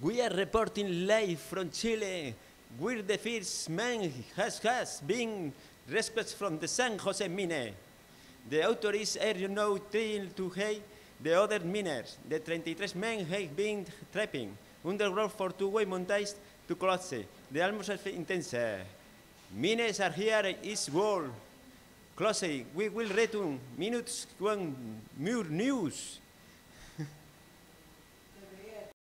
We are reporting live from Chile, where the first man has, has been rescued from the San Jose mine. The authorities are now trying to hide the other miners. The 23 men have been trapping underground for two-way months to collapse. The almost intense. Miners are here is wall. Close. we will return minutes when more news.